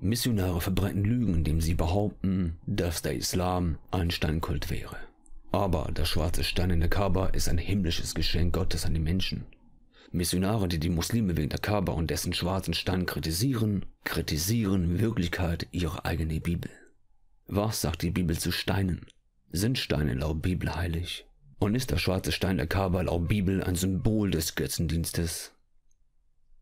Missionare verbreiten Lügen, indem sie behaupten, dass der Islam ein Steinkult wäre. Aber der schwarze Stein in der Kaaba ist ein himmlisches Geschenk Gottes an die Menschen. Missionare, die die Muslime wegen der Kaaba und dessen schwarzen Stein kritisieren, kritisieren in Wirklichkeit ihre eigene Bibel. Was sagt die Bibel zu Steinen? Sind Steine laut Bibel heilig? Und ist der schwarze Stein der Kaaba laut Bibel ein Symbol des Götzendienstes?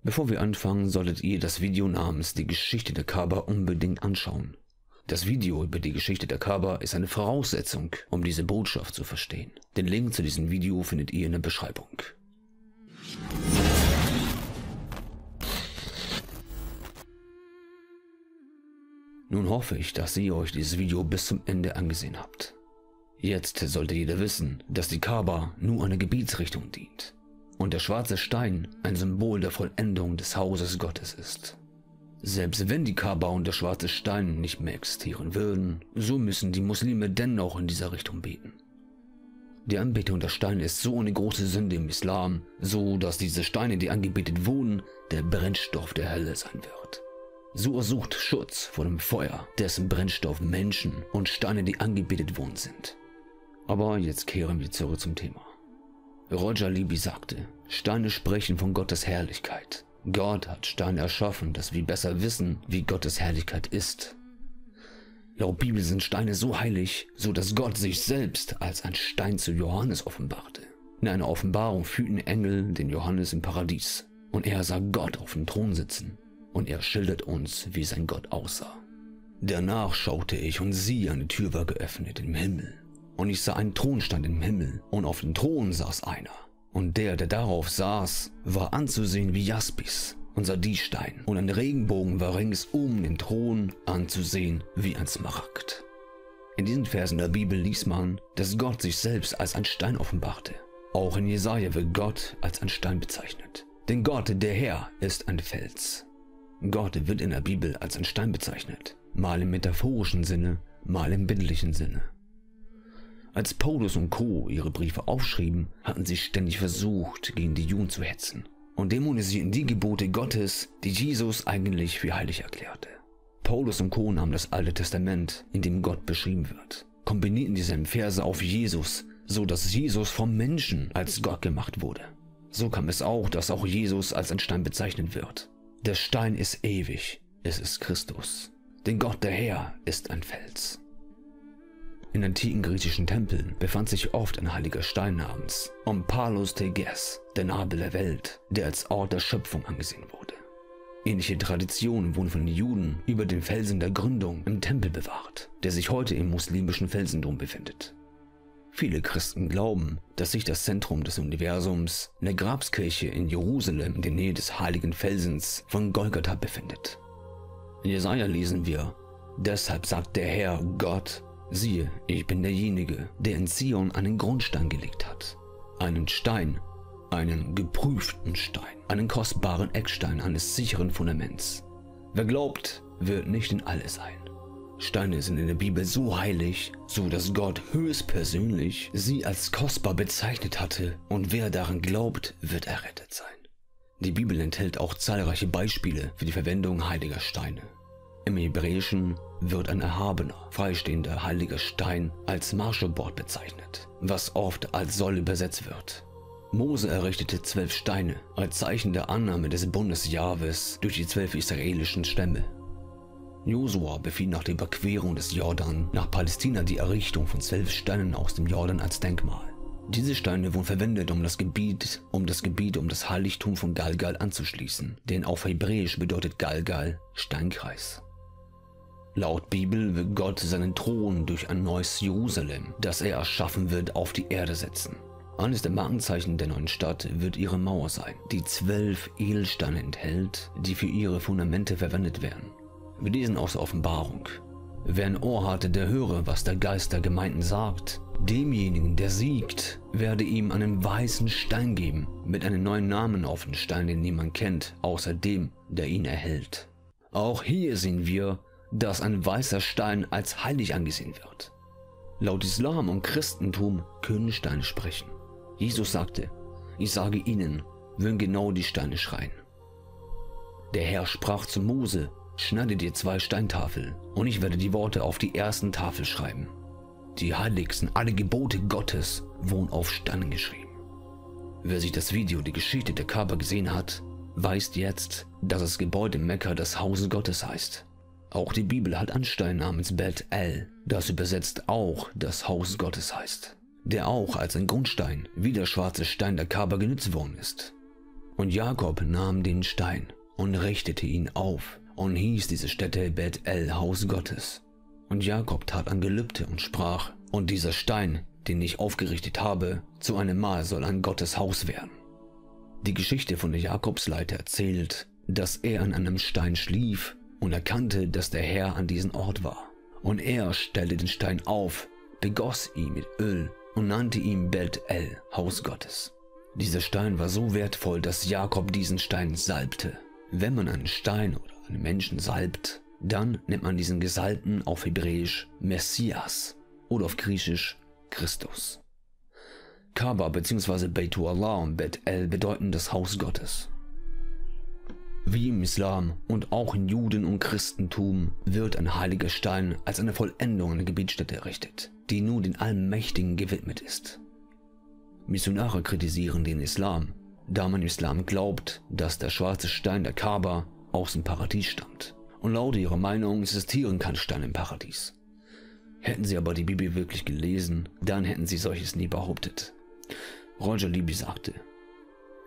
Bevor wir anfangen, solltet ihr das Video namens Die Geschichte der Kaaba unbedingt anschauen. Das Video über die Geschichte der Kaaba ist eine Voraussetzung, um diese Botschaft zu verstehen. Den Link zu diesem Video findet ihr in der Beschreibung. Nun hoffe ich, dass ihr euch dieses Video bis zum Ende angesehen habt. Jetzt sollte jeder wissen, dass die Kaaba nur eine Gebietsrichtung dient und der schwarze Stein ein Symbol der Vollendung des Hauses Gottes ist. Selbst wenn die Kaaba und der schwarze Stein nicht mehr existieren würden, so müssen die Muslime dennoch in dieser Richtung beten. Die Anbetung der Steine ist so eine große Sünde im Islam, so dass diese Steine, die angebetet wurden, der Brennstoff der Hölle sein wird. So ersucht Schutz vor dem Feuer, dessen Brennstoff Menschen und Steine, die angebetet worden sind. Aber jetzt kehren wir zurück zum Thema. Roger Libby sagte, Steine sprechen von Gottes Herrlichkeit. Gott hat Steine erschaffen, dass wir besser wissen, wie Gottes Herrlichkeit ist. Laut Bibel sind Steine so heilig, so dass Gott sich selbst als ein Stein zu Johannes offenbarte. In einer Offenbarung fühlten Engel den Johannes im Paradies und er sah Gott auf dem Thron sitzen und er schildert uns, wie sein Gott aussah. Danach schaute ich und siehe, eine Tür war geöffnet im Himmel und ich sah einen Thronstand im Himmel, und auf dem Thron saß einer. Und der, der darauf saß, war anzusehen wie Jaspis, unser Diestein, und ein Regenbogen war rings um den Thron anzusehen wie ein Smaragd. In diesen Versen der Bibel liest man, dass Gott sich selbst als ein Stein offenbarte. Auch in Jesaja wird Gott als ein Stein bezeichnet. Denn Gott, der Herr, ist ein Fels. Gott wird in der Bibel als ein Stein bezeichnet, mal im metaphorischen Sinne, mal im bildlichen Sinne. Als Paulus und Co. ihre Briefe aufschrieben, hatten sie ständig versucht, gegen die Juden zu hetzen und dämonisierten die Gebote Gottes, die Jesus eigentlich für heilig erklärte. Paulus und Co. nahmen das Alte Testament, in dem Gott beschrieben wird, kombinierten dieselben Verse auf Jesus, so dass Jesus vom Menschen als Gott gemacht wurde. So kam es auch, dass auch Jesus als ein Stein bezeichnet wird. Der Stein ist ewig, es ist Christus. Denn Gott der Herr ist ein Fels. In antiken griechischen Tempeln befand sich oft ein heiliger Stein namens Ompalos Teges, der Nabel der Welt, der als Ort der Schöpfung angesehen wurde. Ähnliche Traditionen wurden von den Juden über den Felsen der Gründung im Tempel bewahrt, der sich heute im muslimischen Felsendom befindet. Viele Christen glauben, dass sich das Zentrum des Universums in der Grabskirche in Jerusalem in der Nähe des heiligen Felsens von Golgatha befindet. In Jesaja lesen wir, Deshalb sagt der Herr Gott, Siehe, ich bin derjenige, der in Zion einen Grundstein gelegt hat. Einen Stein, einen geprüften Stein, einen kostbaren Eckstein eines sicheren Fundaments. Wer glaubt, wird nicht in alle sein. Steine sind in der Bibel so heilig, so dass Gott höchstpersönlich sie als kostbar bezeichnet hatte und wer daran glaubt, wird errettet sein. Die Bibel enthält auch zahlreiche Beispiele für die Verwendung heiliger Steine. Im Hebräischen wird ein erhabener, freistehender heiliger Stein als Marschallbord bezeichnet, was oft als Säule übersetzt wird. Mose errichtete zwölf Steine als Zeichen der Annahme des Bundes Jahwes durch die zwölf israelischen Stämme. Josua befiehlt nach der Überquerung des Jordan nach Palästina die Errichtung von zwölf Steinen aus dem Jordan als Denkmal. Diese Steine wurden verwendet, um das Gebiet, um das Gebiet um das Heiligtum von Galgal anzuschließen, denn auf Hebräisch bedeutet Galgal Steinkreis. Laut Bibel wird Gott seinen Thron durch ein neues Jerusalem, das er erschaffen wird, auf die Erde setzen. Eines der Markenzeichen der neuen Stadt wird ihre Mauer sein, die zwölf Edelsteine enthält, die für ihre Fundamente verwendet werden. Wir lesen aus der Offenbarung. Wer ein Ohr hatte, der höre, was der Geist der Gemeinden sagt. Demjenigen, der siegt, werde ihm einen weißen Stein geben, mit einem neuen Namen auf den Stein, den niemand kennt, außer dem, der ihn erhält. Auch hier sehen wir, dass ein weißer Stein als heilig angesehen wird. Laut Islam und Christentum können Steine sprechen. Jesus sagte, ich sage ihnen, würden genau die Steine schreien. Der Herr sprach zu Mose, schneide dir zwei Steintafeln und ich werde die Worte auf die ersten Tafel schreiben. Die heiligsten, alle Gebote Gottes wurden auf Steinen geschrieben. Wer sich das Video Die Geschichte der Kaaba gesehen hat, weiß jetzt, dass das Gebäude Mekka das Haus Gottes heißt. Auch die Bibel hat einen Stein namens Bet El, das übersetzt auch das Haus Gottes heißt, der auch als ein Grundstein wie der schwarze Stein der Kaaba genutzt worden ist. Und Jakob nahm den Stein und richtete ihn auf und hieß diese Stätte Bet El Haus Gottes. Und Jakob tat ein Gelübde und sprach, und dieser Stein, den ich aufgerichtet habe, zu einem Mal soll ein Gottes Haus werden. Die Geschichte von der Jakobsleiter erzählt, dass er an einem Stein schlief und erkannte, dass der Herr an diesem Ort war. Und er stellte den Stein auf, begoss ihn mit Öl und nannte ihn Bet El, Haus Gottes. Dieser Stein war so wertvoll, dass Jakob diesen Stein salbte. Wenn man einen Stein oder einen Menschen salbt, dann nennt man diesen Gesalbten auf Hebräisch Messias oder auf Griechisch Christus. Kaaba bzw. Beitu Allah und Bet El bedeuten das Haus Gottes. Wie im Islam und auch in Juden und Christentum wird ein heiliger Stein als eine Vollendung einer Gebietsstätte errichtet, die nur den Allmächtigen gewidmet ist. Missionare kritisieren den Islam, da man im Islam glaubt, dass der schwarze Stein der Kaaba aus dem Paradies stammt. Und laut ihrer Meinung existieren keine Steine im Paradies. Hätten sie aber die Bibel wirklich gelesen, dann hätten sie solches nie behauptet. Roger Libby sagte,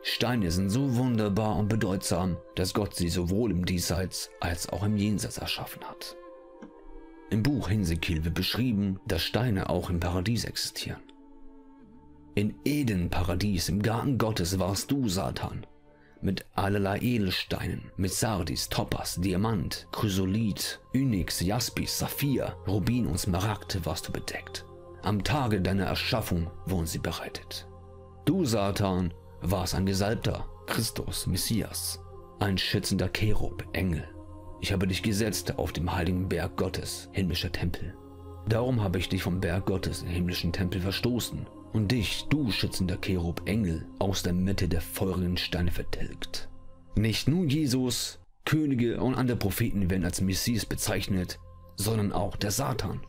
Steine sind so wunderbar und bedeutsam, dass Gott sie sowohl im Diesseits als auch im Jenseits erschaffen hat. Im Buch Hinsekiel wird beschrieben, dass Steine auch im Paradies existieren. In Eden Paradies, im Garten Gottes warst du, Satan, mit allerlei Edelsteinen, mit Sardis, Topas, Diamant, Chrysolit, Onyx, Jaspis, Saphir, Rubin und Smaragd warst du bedeckt. Am Tage deiner Erschaffung wurden sie bereitet. Du, Satan, warst ein Gesalbter, Christus, Messias, ein schützender Cherub, Engel. Ich habe dich gesetzt auf dem heiligen Berg Gottes, himmlischer Tempel. Darum habe ich dich vom Berg Gottes, im himmlischen Tempel, verstoßen und dich, du schützender Cherub Engel, aus der Mitte der feurigen Steine vertilgt. Nicht nur Jesus, Könige und andere Propheten werden als Messias bezeichnet, sondern auch der Satan.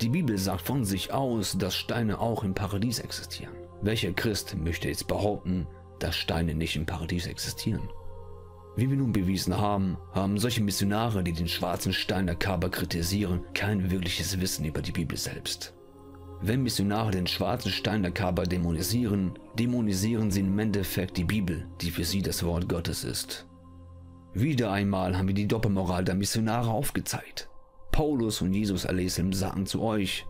Die Bibel sagt von sich aus, dass Steine auch im Paradies existieren. Welcher Christ möchte jetzt behaupten, dass Steine nicht im Paradies existieren? Wie wir nun bewiesen haben, haben solche Missionare, die den schwarzen Stein der Kaaba kritisieren, kein wirkliches Wissen über die Bibel selbst. Wenn Missionare den schwarzen Stein der Kaaba dämonisieren, dämonisieren sie im Endeffekt die Bibel, die für sie das Wort Gottes ist. Wieder einmal haben wir die Doppelmoral der Missionare aufgezeigt. Paulus und Jesus Alesem sagen zu euch,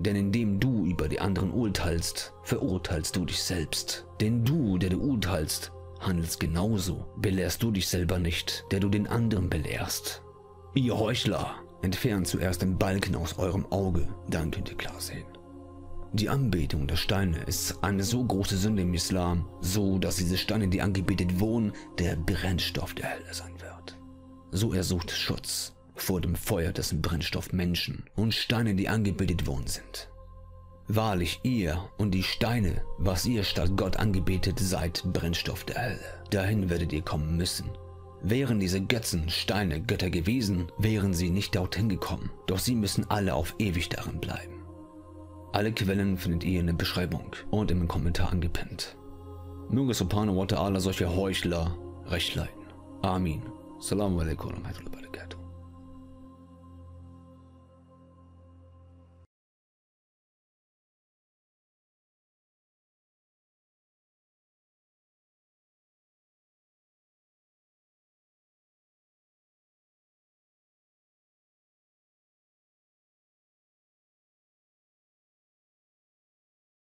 denn indem du über die anderen urteilst, verurteilst du dich selbst. Denn du, der du urteilst, handelst genauso. Belehrst du dich selber nicht, der du den anderen belehrst. Ihr Heuchler, entfernt zuerst den Balken aus eurem Auge, dann könnt ihr klar sehen. Die Anbetung der Steine ist eine so große Sünde im Islam, so dass diese Steine, die angebetet wurden, der Brennstoff der Hölle sein wird. So ersucht Schutz vor dem Feuer dessen Brennstoff Menschen und Steine, die angebetet worden sind. Wahrlich ihr und die Steine, was ihr statt Gott angebetet seid, Brennstoff der Hölle. Dahin werdet ihr kommen müssen. Wären diese Götzen Steine Götter gewesen, wären sie nicht dorthin gekommen, doch sie müssen alle auf ewig darin bleiben. Alle Quellen findet ihr in der Beschreibung und im Kommentar angepinnt. Möge Subhanahu wa ta'ala solche Heuchler recht leiten. Amin. Assalamu alaikum wa rahmatullahi wa barakatuh.